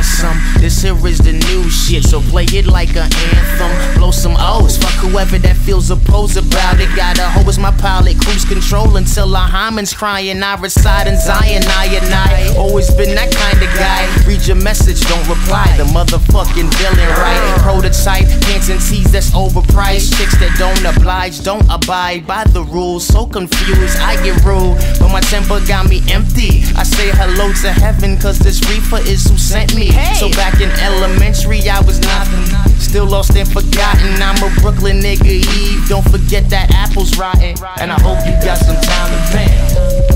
ransom. This here is the new shit, so play it like an anthem. Blow some O's, fuck whoever that feels opposed about it. Got a hoe as my pilot, cruise control until our hymen's crying. I reside in Zion, I and I. Always been that kind of guy. Read your message, don't reply. The motherfucking villain, right? Prototype, pants and tees that's overpriced. Don't oblige, don't abide by the rules. So confused, I get rude, but my temper got me empty. I say hello to heaven, cause this reefer is who sent me. So back in elementary, I was nothing. Still lost and forgotten. I'm a Brooklyn nigga, Eve. Don't forget that apple's rotten. And I hope you got some time to vent.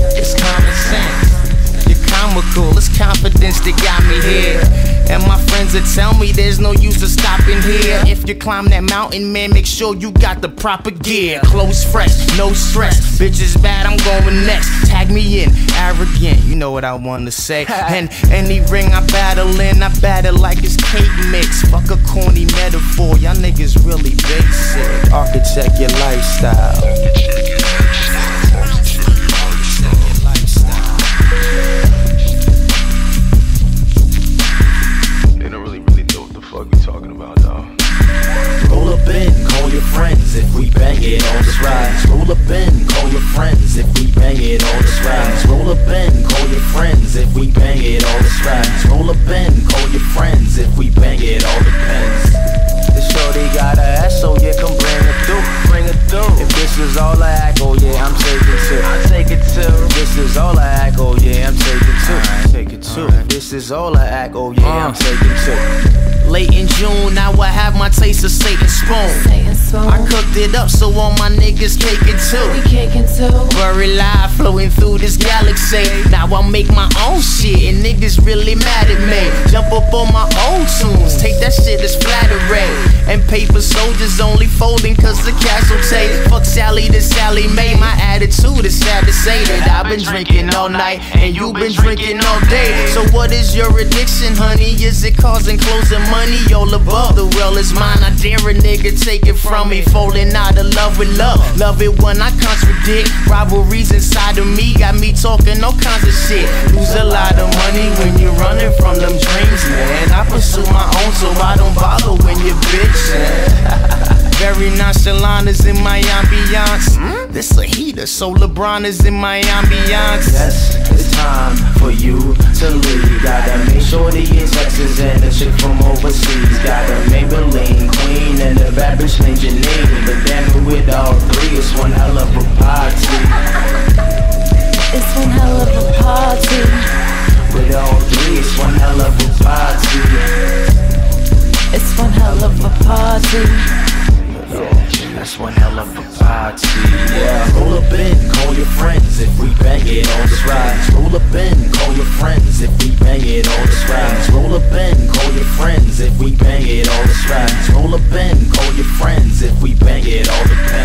That got me here. And my friends that tell me there's no use of stopping here. If you climb that mountain, man, make sure you got the proper gear. Clothes fresh, no stress. Bitches bad, I'm going next. Tag me in, arrogant, you know what I want to say. And any ring I battle in, I battle like it's cake mix. Fuck a corny metaphor, y'all niggas really basic. Architect your lifestyle. In, call your friends if we bang it, all the rides. Roll up in, call your friends if we bang it, all this rides. Roll up in, call your friends if we bang it, all depends. This shorty got a ass, so yeah, come bring it through, bring it through. If this is all I act, oh yeah, I'm taking two. I take it two. If this is all I act, oh yeah, I'm taking two. I take it two. If this is all I act, oh yeah, I'm taking two. Late in June, now I have my taste of Satan's spoon. I cooked it up so all my niggas cake it We too. too. Very live, flowing through this galaxy. Now I make my own shit, and niggas really mad at me. Jump up on my own tunes, take that shit as flattery. And paper soldiers only folding cause the will take. Fuck Sally to Sally Mae, my attitude is sad to say that I've been drinking all night, and you've been drinking all day. So what is your addiction, honey? Is it causing closing money? All above the well is mine. I dare a nigga take it from me. Falling out of love with love. Love it when I contradict. Rivalries inside of me got me talking all kinds of shit. Lose a lot of money when you're running from them dreams, man. I pursue my own so I don't bother when you're bitching. Very nonchalant is in my ambiance. This a heater, so LeBron is in my ambiance. Yes, it's time for you to leave. Gotta make sure the in Texas and the chick from overseas. Got a Maybelline queen and a bad bitch named Janine. But damn it, with all three, it's one hell of a party. It's one hell of a party. With all three, it's one hell of a party. It's one hell of a party. One hell of a party, yeah. Roll up in, call your friends if we bang it on the rides. Roll up in, call your friends if we bang it on the rides. Roll up in, call your friends if we bang it on the rides. Roll up in, call your friends if we bang it, all depends. This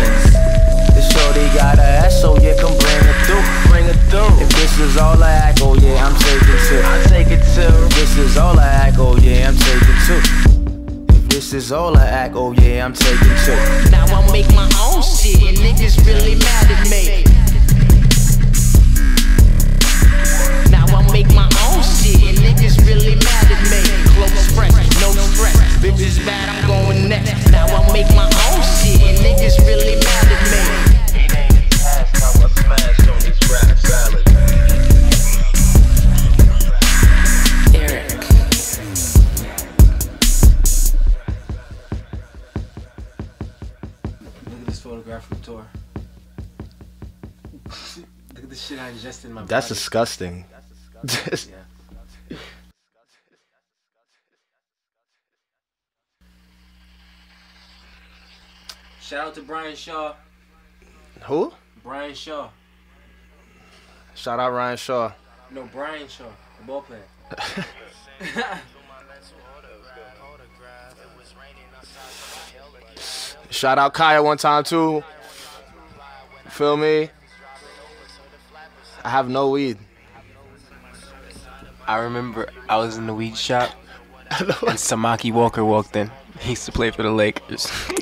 this is all I act, oh yeah, I'm taking two. Now I make my own shit, and niggas really mad at me. Photograph from tour. Look at the shit I ingested in my That's body. disgusting. Yeah. Shout out to Brian Shaw. Who? Brian Shaw. Shout out Ryan Shaw. No, Brian Shaw, the ball player. Shout out Kaya one time too. Feel me? I have no weed. I remember I was in the weed shop and Samaki Walker walked in. He used to play for the Lakers.